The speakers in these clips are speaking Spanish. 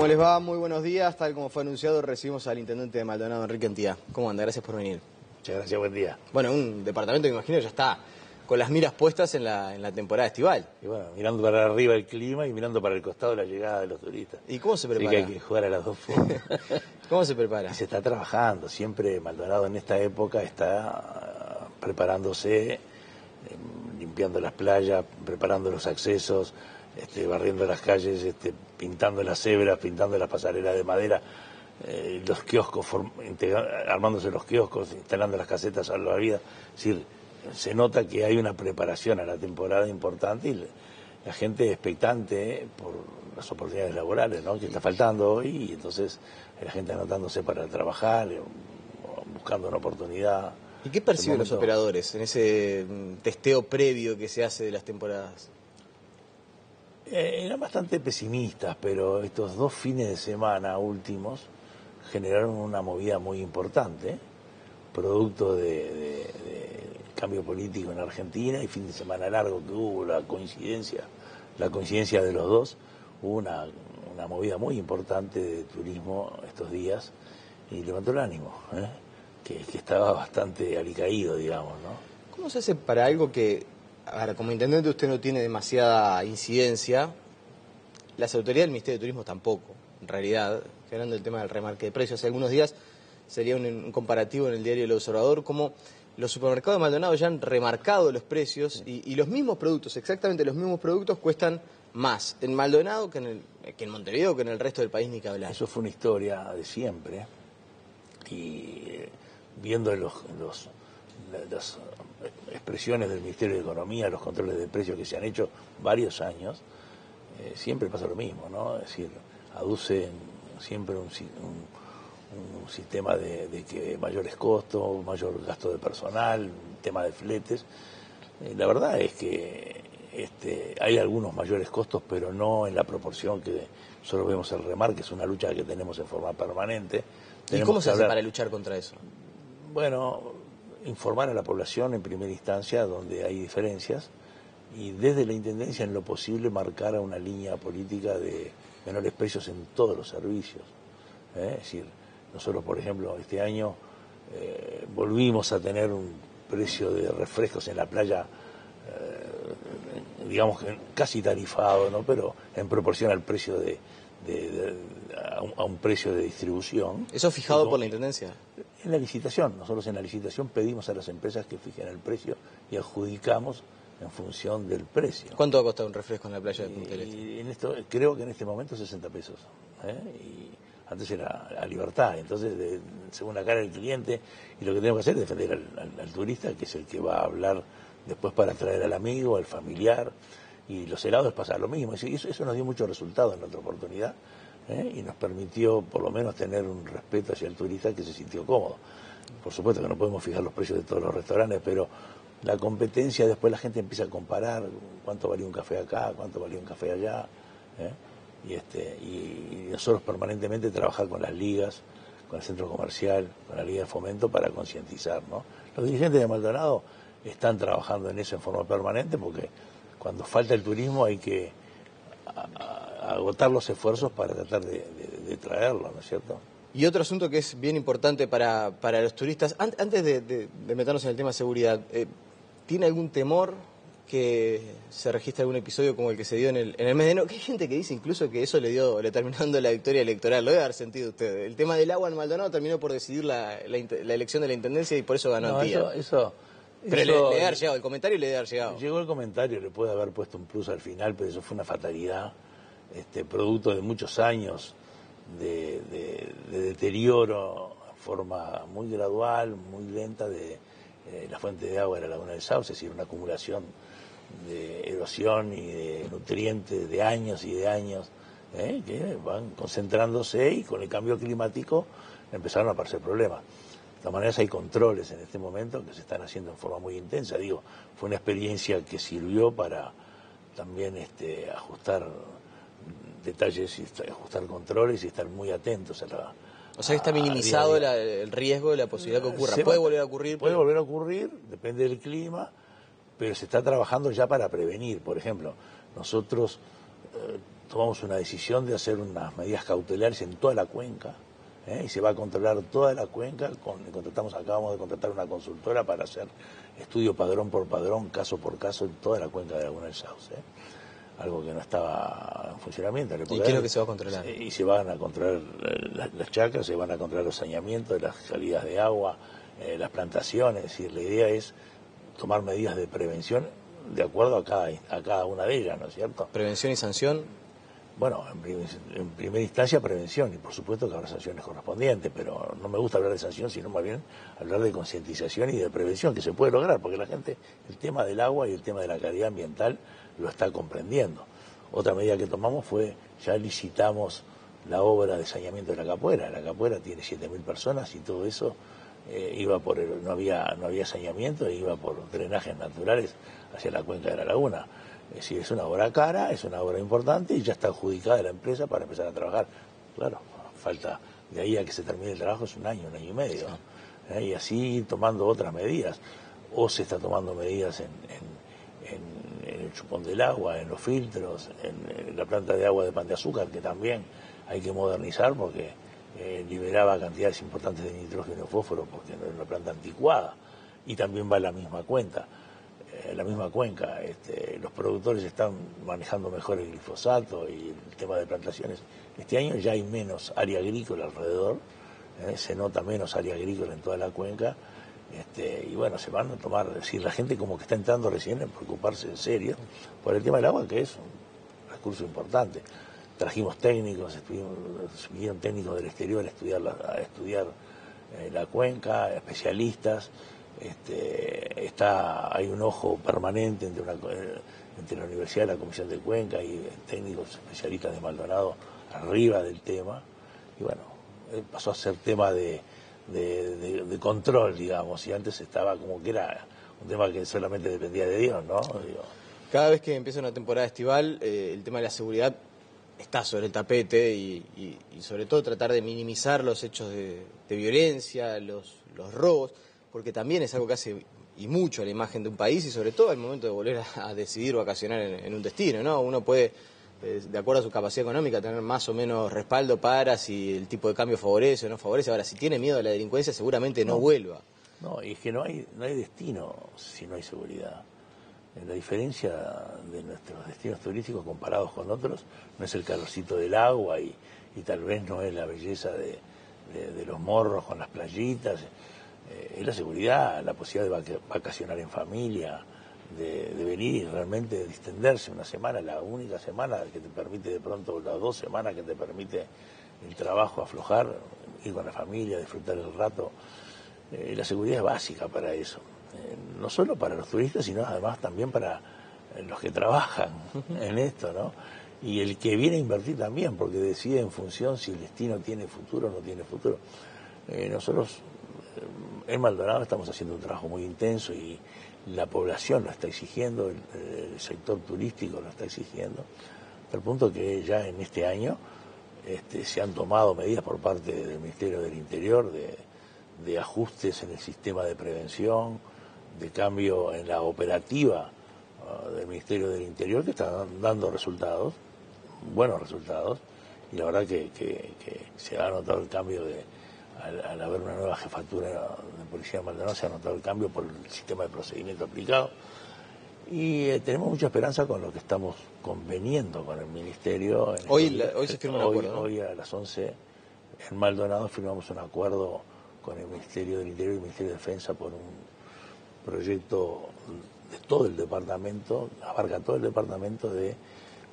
¿Cómo les va? Muy buenos días. Tal como fue anunciado, recibimos al intendente de Maldonado, Enrique Antía. ¿Cómo anda? Gracias por venir. Muchas gracias, buen día. Bueno, un departamento que imagino ya está con las miras puestas en la, en la temporada estival. Y bueno, mirando para arriba el clima y mirando para el costado la llegada de los turistas. ¿Y cómo se Así prepara? que hay que jugar a las dos formas. ¿Cómo se prepara? Y se está trabajando, siempre Maldonado en esta época está ah, preparándose, eh, limpiando las playas, preparando los accesos, este, barriendo las calles, este, pintando las cebras, pintando las pasarelas de madera, eh, los kioscos, armándose los kioscos, instalando las casetas salvavidas. Es decir, se nota que hay una preparación a la temporada importante y la gente expectante por las oportunidades laborales, ¿no? Que está faltando hoy y entonces la gente anotándose para trabajar, eh, buscando una oportunidad. ¿Y qué perciben los operadores en ese mm, testeo previo que se hace de las temporadas? Eh, eran bastante pesimistas, pero estos dos fines de semana últimos generaron una movida muy importante, producto de, de- de cambio político en Argentina y fin de semana largo que hubo, la coincidencia, la coincidencia de los dos, hubo una, una movida muy importante de turismo estos días y levantó el ánimo, ¿eh? que, que estaba bastante alicaído, digamos, ¿no? ¿Cómo se hace para algo que, ahora, como intendente usted no tiene demasiada incidencia, las autoridades del Ministerio de Turismo tampoco, en realidad, hablando del tema del remarque de precios, hace algunos días sería un, comparativo en el diario El Observador, como los supermercados de Maldonado ya han remarcado los precios y, los mismos productos, exactamente los mismos productos, cuestan más en Maldonado que en, el, que en Montevideo, que en el resto del país, ni que hablar. Eso fue una historia de siempre y viendo los, los- las expresiones del Ministerio de Economía, los controles de precios que se han hecho varios años, eh, siempre pasa lo mismo, ¿no? Es decir, aducen siempre un, un- un sistema de, de que mayores costos, mayor gasto de personal, tema de fletes. Eh, la verdad es que este, hay algunos mayores costos, pero no en la proporción que nosotros vemos el remar, que es una lucha que tenemos en forma permanente. ¿Y Tenemos cómo que se hace para luchar contra eso? bueno, informar a la población en primera instancia donde hay diferencias y desde la Intendencia en lo posible marcar una línea política de menores precios en todos los servicios. ¿eh? Es decir, nosotros, por ejemplo, este año eh, volvimos a tener un precio de refrescos en la playa, eh, digamos que casi tarifado, ¿no? pero en proporción al precio de, de- de- a, un, a un precio de distribución. ¿Eso fijado por la Intendencia? En la licitación, nosotros en la licitación pedimos a las empresas que fijen el precio y adjudicamos en función del precio. ¿Cuánto va a costar un refresco en la playa de Punta del Este? Y en esto, creo que en este momento 60 pesos. ¿eh? Y antes era a libertad, entonces de- según la cara del cliente, y lo que tenemos que hacer es defender al, al- al turista, que es el que va a hablar después para traer al amigo, al familiar, y los helados pasa lo mismo. Y Eso, eso nos dio mucho resultado en otra oportunidad ¿eh? y nos permitió por lo menos tener un respeto hacia el turista que se sintió cómodo. Por supuesto que no podemos fijar los precios de todos los restaurantes, pero la competencia, después la gente empieza a comparar cuánto valía un café acá, cuánto valía un café allá. ¿eh? Y, este, y, nosotros permanentemente trabajar con las ligas, con el centro comercial, con la Liga de Fomento para concientizar. ¿no? Los dirigentes de Maldonado están trabajando en eso en forma permanente porque cuando falta el turismo hay que agotar los esfuerzos para tratar de, de- de traerlo, ¿no es cierto? Y otro asunto que es bien importante para, para los turistas, an- antes de, de- de meternos en el tema seguridad, eh, ¿tiene algún temor que se registre algún episodio como el que se dio en el, en el mes de enero? Que hay gente que dice incluso que eso le dio, le terminó dando la victoria electoral, lo debe haber sentido usted. El tema del agua en Maldonado terminó por decidir la, la int- la elección de la Intendencia y por eso ganó No, Antía. eso, eso, Pero le, eso- le debe haber llegado, el comentario le debe haber llegado. Llegó el comentario, le puede haber puesto un plus al final, pero eso fue una fatalidad, este, producto de muchos años de, de- de deterioro en forma muy gradual, muy lenta de eh, la fuente de agua de la laguna del Sauce, es decir, una acumulación de erosión y de nutrientes de años y de años ¿eh? que van concentrándose y con el cambio climático empezaron a aparecer problemas. De todas maneras hay controles en este momento que se están haciendo en forma muy intensa. Digo, fue una experiencia que sirvió para también este, ajustar detalles y ajustar controles y estar muy atentos a la... O sea que está minimizado la- el riesgo de la posibilidad que ocurra. Se Puede va- volver a ocurrir. Puede pero- volver a ocurrir, depende del clima, pero se está trabajando ya para prevenir. Por ejemplo, nosotros eh, tomamos una decisión de hacer unas medidas cautelares en toda la cuenca ¿eh? y se va a controlar toda la cuenca. Con, contratamos, acabamos de contratar una consultora para hacer estudio padrón por padrón, caso por caso en toda la cuenca de Laguna del Sauce. ¿eh? Algo que no estaba en funcionamiento. ¿Y qué es lo que se va a controlar? Y se van a controlar eh, las, chacras, se van a controlar los saneamientos, las salidas de agua, las plantaciones. Es decir, la idea es tomar medidas de prevención de acuerdo a cada, a cada una de ellas, ¿no es cierto? ¿Prevención y sanción? Bueno, en, primera instancia prevención y por supuesto que habrá sanciones correspondientes, pero no me gusta hablar de sanción, sino más bien hablar de concientización y de prevención que se puede lograr, porque la gente el tema del agua y el tema de la calidad ambiental lo está comprendiendo. Otra medida que tomamos fue, ya licitamos la obra de saneamiento de la capuera. La capuera tiene 7.000 personas y todo eso eh, iba por no había no había saneamiento e iba por drenajes naturales hacia la cuenca de la laguna. Es decir, es una obra cara, es una obra importante y ya está adjudicada la empresa para empezar a trabajar. Claro, falta de ahí a que se termine el trabajo es un año, un año y medio. ¿eh? Y así tomando otras medidas. O se está tomando medidas en, el chupón del agua, en los filtros, en, la planta de agua de pan de azúcar, que también hay que modernizar porque eh, liberaba cantidades importantes de nitrógeno y fósforo porque era una planta anticuada. Y también va a la misma cuenta en la misma cuenca. Este, los productores están manejando mejor el glifosato y el tema de plantaciones. Este año ya hay menos área agrícola alrededor, ¿eh? se nota menos área agrícola en toda la cuenca. Este, y bueno, se van a tomar, decir, la gente como que está entrando recién en preocuparse en serio por el tema del agua, que es un recurso importante. Trajimos técnicos, vinieron técnicos del exterior a estudiar a estudiar eh, la cuenca, especialistas, este, está, hay un ojo permanente entre, una, entre la Universidad y la Comisión de Cuenca y técnicos especialistas de Maldonado arriba del tema. Y bueno, eh, pasó a ser tema de, de, control, digamos, y antes estaba como que era un tema que solamente dependía de Dios, ¿no? Cada vez que empieza una temporada estival, eh, el tema de la seguridad está sobre el tapete y, sobre todo tratar de minimizar los hechos de, violencia, los, los robos porque también es algo que hace y mucho a la imagen de un país y sobre todo al momento de volver a, decidir vacacionar en, un destino, ¿no? Uno puede, de acuerdo a su capacidad económica, tener más o menos respaldo para si el tipo de cambio favorece o no favorece. Ahora, si tiene miedo a la delincuencia, seguramente no, vuelva. No, y es que no hay, no hay destino si no hay seguridad. La diferencia de nuestros destinos turísticos comparados con otros no es el calorcito del agua y, tal vez no es la belleza de los morros con las playitas eh, es la seguridad, la posibilidad de vacacionar en familia, de, venir y realmente distenderse una semana, la única semana que te permite de pronto, las dos semanas que te permite el trabajo aflojar, ir con la familia, disfrutar el rato. Eh, la seguridad es básica para eso, eh, no solo para los turistas, sino además también para los que trabajan en esto, ¿no? Y el que viene a invertir también, porque decide en función si el destino tiene futuro o no tiene futuro. nosotros en Maldonado estamos haciendo un trabajo muy intenso y la población lo está exigiendo, el, sector turístico lo está exigiendo, al punto que ya en este año este, se han tomado medidas por parte del Ministerio del Interior de, ajustes en el sistema de prevención, de cambio en la operativa uh, del Ministerio del Interior que están dando resultados, buenos resultados, y la verdad que se ha notado el cambio de, al, haber una nueva jefatura de Policía de Maldonado, se ha notado el cambio por el sistema de procedimiento aplicado. Y eh, tenemos mucha esperanza con lo que estamos conveniendo con el Ministerio. Hoy, hoy se firma un acuerdo. Hoy a las 11 en Maldonado firmamos un acuerdo con el Ministerio del Interior y el Ministerio de Defensa por un proyecto de todo el departamento, abarca todo el departamento de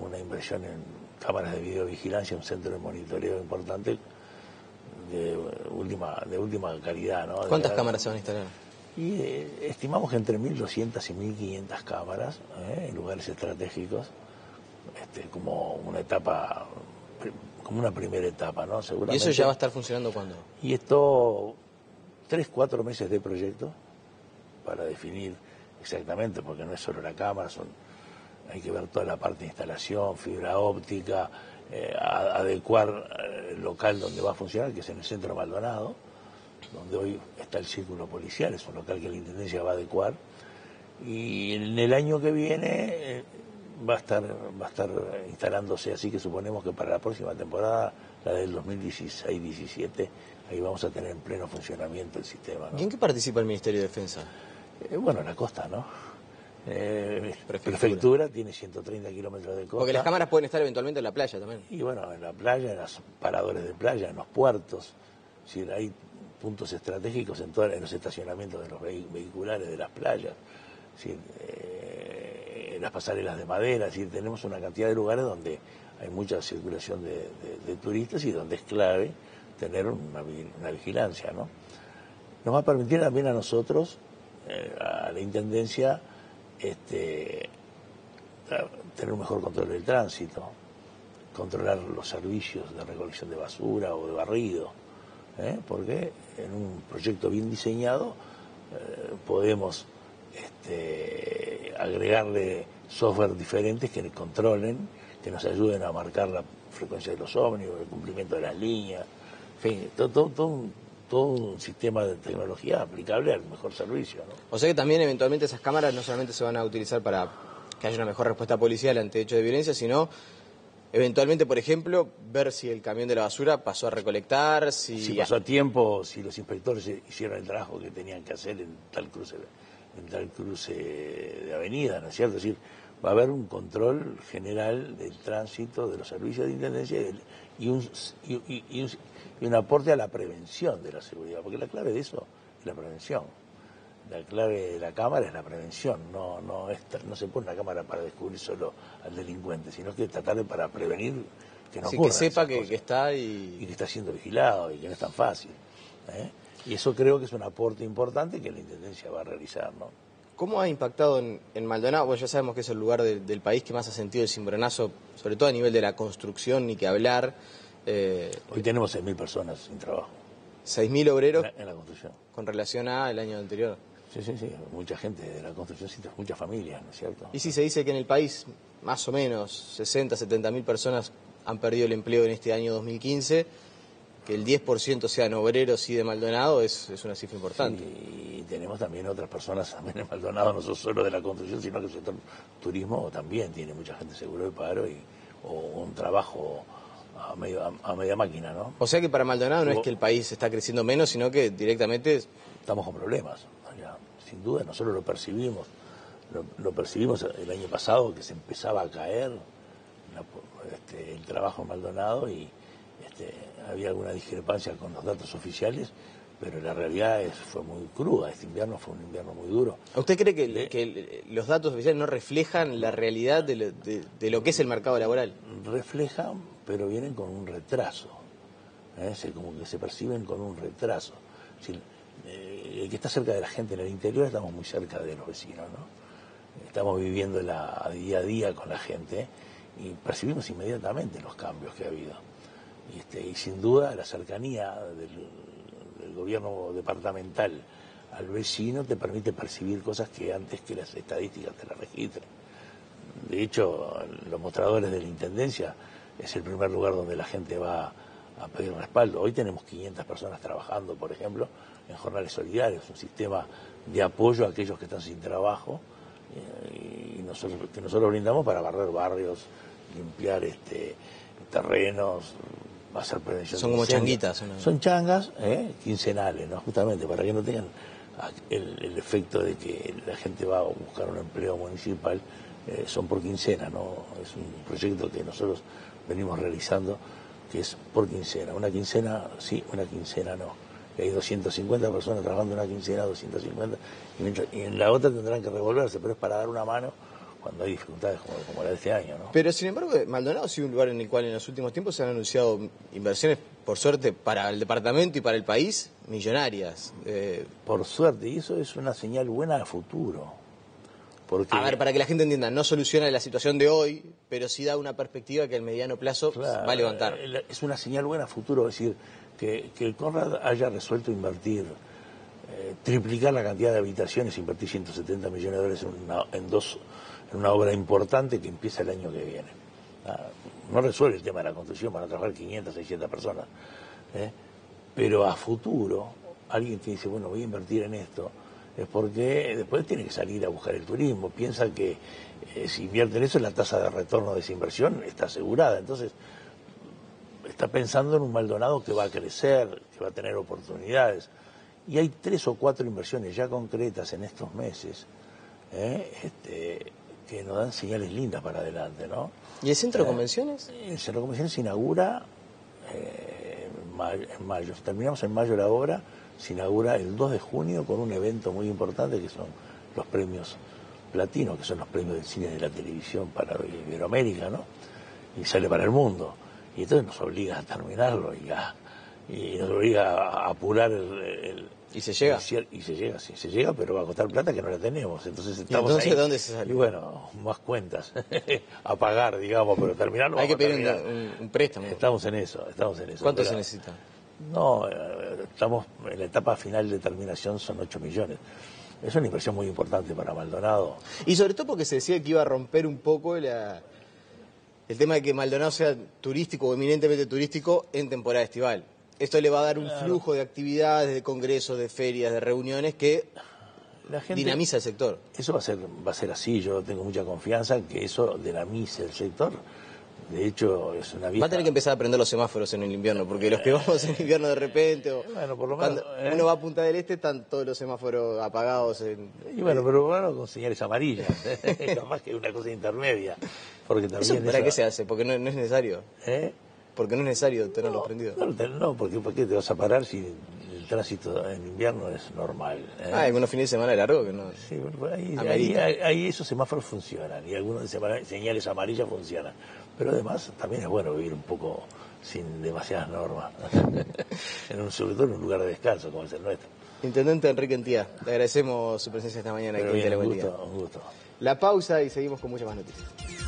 una inversión en cámaras de videovigilancia, un centro de monitoreo importante última, de última calidad. ¿no? ¿Cuántas cámaras se van a instalar? Y eh, estimamos que entre 1.200 y 1.500 cámaras ¿eh? en lugares estratégicos, este, como una etapa, como una primera etapa, ¿no? Seguramente. ¿Y eso ya va a estar funcionando cuándo? Y esto, tres, cuatro meses de proyecto para definir exactamente, porque no es solo la cámara, son, hay que ver toda la parte de instalación, fibra óptica, eh, adecuar eh, el local donde va a funcionar, que es en el centro Maldonado, donde hoy está el círculo policial, es un local que la Intendencia va a adecuar. Y en el año que viene, eh, va a estar va a estar instalándose, así que suponemos que para la próxima temporada, la del 2016-17, ahí vamos a tener en pleno funcionamiento el sistema. ¿Y en qué participa el Ministerio de Defensa? Eh, bueno, la costa, ¿no? Eh, prefectura. tiene 130 kilómetros de costa. Porque las cámaras pueden estar eventualmente en la playa también. Y bueno, en la playa, en los paradores de playa, en los puertos. Si hay puntos estratégicos en, todos los estacionamientos de los vehiculares de las playas. Eh, en las pasarelas de madera, es tenemos una cantidad de lugares donde hay mucha circulación de, turistas y donde es clave tener una, vigilancia, ¿no? Nos va a permitir también a nosotros, eh, a la Intendencia, este, tener un mejor control del tránsito, controlar los servicios de recolección de basura o de barrido, ¿eh? porque en un proyecto bien diseñado eh, podemos este, agregarle software diferentes que controlen, que nos ayuden a marcar la frecuencia de los ómnibus, el cumplimiento de las líneas, en fin, todo, todo, un, todo un sistema de tecnología aplicable al mejor servicio. O sea que también eventualmente esas cámaras no solamente se van a utilizar para que haya una mejor respuesta policial ante hechos de violencia, sino eventualmente, por ejemplo, ver si el camión de la basura pasó a recolectar, si... Si pasó a tiempo, si los inspectores hicieron el trabajo que tenían que hacer en tal cruce, en tal cruce de avenida, ¿no es cierto? Es decir, va a haber un control general del tránsito, de los servicios de intendencia y, un, y, un, aporte a la prevención de la seguridad, porque la clave de eso es la prevención. La clave de la cámara es la prevención, no, no, no se pone una cámara para descubrir solo al delincuente, sino que tratar de para prevenir que no que sepa que, está y... y... que está siendo vigilado y que no es tan fácil. ¿eh? Y eso creo que es un aporte importante que la Intendencia va a realizar, ¿no? ¿Cómo ha impactado en, Maldonado? Bueno, ya sabemos que es el lugar del país que más ha sentido el cimbronazo, sobre todo a nivel de la construcción, ni que hablar. Eh, Hoy tenemos 6.000 personas sin trabajo. 6.000 obreros en la, construcción. Con relación al año anterior. Sí, sí, sí. Mucha gente de la construcción, muchas familias, ¿no es cierto? Y si se dice que en el país más o menos 60, 70.000 personas han perdido el empleo en este año 2015 que el 10% sean obreros y de Maldonado es, es una cifra importante. y tenemos también otras personas también en Maldonado, no solo de la construcción, sino que el sector turismo también tiene mucha gente seguro de paro y, o un trabajo a, a, media máquina, ¿no? O sea que para Maldonado no es que el país está creciendo menos, sino que directamente... Estamos con problemas, sin duda, nosotros lo percibimos, lo, percibimos el año pasado que se empezaba a caer este, el trabajo en Maldonado y este, había alguna discrepancia con los datos oficiales, pero la realidad es, fue muy cruda. Este invierno fue un invierno muy duro. ¿Usted cree que, los datos oficiales no reflejan la realidad de lo, que es el mercado laboral? Reflejan, pero vienen con un retraso. ¿eh? como que se perciben con un retraso. Eh, el que está cerca de la gente en el interior estamos muy cerca de los vecinos, ¿no? Estamos viviendo la, día a día con la gente y percibimos inmediatamente los cambios que ha habido. Y, este, y sin duda la cercanía del, gobierno departamental al vecino te permite percibir cosas que antes que las estadísticas te las registren. De hecho, los mostradores de la Intendencia es el primer lugar donde la gente va a pedir respaldo. Hoy tenemos 500 personas trabajando, por ejemplo, en jornales solidarios, un sistema de apoyo a aquellos que están sin trabajo eh, y nosotros, que nosotros brindamos para barrer barrios, limpiar este, terrenos, hacer prevención. Son como changuitas. Son changas eh, quincenales, ¿no? justamente para que no tengan el, efecto de que la gente va a buscar un empleo municipal, eh, son por quincena, ¿no? Es un proyecto que nosotros venimos realizando que es por quincena. Una quincena sí, una quincena no. hay 250 personas trabajando una quincena, 250, y en la otra tendrán que revolverse, pero es para dar una mano cuando hay dificultades como, la de este año. ¿no? Pero sin embargo, Maldonado ha sido un lugar en el cual en los últimos tiempos se han anunciado inversiones, por suerte, para el departamento y para el país, millonarias. Eh, por suerte, y eso es una señal buena a futuro. Porque... A ver, para que la gente entienda, no soluciona la situación de hoy, pero sí da una perspectiva que al mediano plazo va a levantar. Eh, es una señal buena a futuro, es decir, que, el Conrad haya resuelto invertir, eh, triplicar la cantidad de habitaciones, invertir 170 millones de dólares en, en dos una obra importante que empieza el año que viene. Ah, no resuelve el tema de la construcción, van a trabajar 500, 600 personas. ¿eh? Pero a futuro, alguien que dice, bueno, voy a invertir en esto, es porque después tiene que salir a buscar el turismo. Piensa que eh, si invierte en eso, la tasa de retorno de esa inversión está asegurada. Entonces, está pensando en un Maldonado que va a crecer, que va a tener oportunidades. Y hay tres o cuatro inversiones ya concretas en estos meses ¿eh? este, que nos dan señales lindas para adelante, ¿no? ¿Y el centro de convenciones? El centro de convenciones se inaugura eh, en, mayo, Terminamos en mayo la obra, se inaugura el 2 de junio con un evento muy importante que son los premios platino, que son los premios del cine y de la televisión para Iberoamérica, ¿no? Y sale para el mundo. Y entonces nos obliga a terminarlo y, y nos obliga a apurar el ¿Y se llega? Y se llega, sí, se llega, pero va a costar plata que no la tenemos. Entonces estamos entonces dónde se sale? Y bueno, más cuentas a pagar, digamos, pero terminarlo. Hay que pedir un, préstamo. Estamos en eso, estamos en eso. ¿Cuánto se necesita? No, eh, estamos en la etapa final de terminación, son 8 millones. Es una inversión muy importante para Maldonado. Y sobre todo porque se decía que iba a romper un poco el tema de que Maldonado sea turístico o eminentemente turístico en temporada estival. Esto le va a dar un flujo de actividades, de congresos, de ferias, de reuniones que dinamiza el sector. Eso va a ser va a ser así. Yo tengo mucha confianza en que eso dinamice el sector. De hecho, es una Va a tener que empezar a aprender los semáforos en el invierno, porque los que vamos en invierno de repente, o bueno, por lo menos, cuando uno va a Punta del Este, están todos los semáforos apagados. y bueno, pero bueno, con señales amarillas, más que una cosa intermedia. Porque también ¿Para qué se hace? Porque no, no es necesario. ¿Eh? Porque no es necesario tenerlo prendido. No, porque ¿por qué te vas a parar si el tránsito en invierno es normal? Eh? Ah, algunos fines de semana largo que no. Sí, ahí, ahí, esos semáforos funcionan y algunos señales amarillas funcionan. Pero además también es bueno vivir un poco sin demasiadas normas, en sobre todo en un lugar de descanso como es el nuestro. Intendente Enrique Entía, le agradecemos su presencia esta mañana aquí en un gusto, un gusto. La pausa y seguimos con muchas más noticias.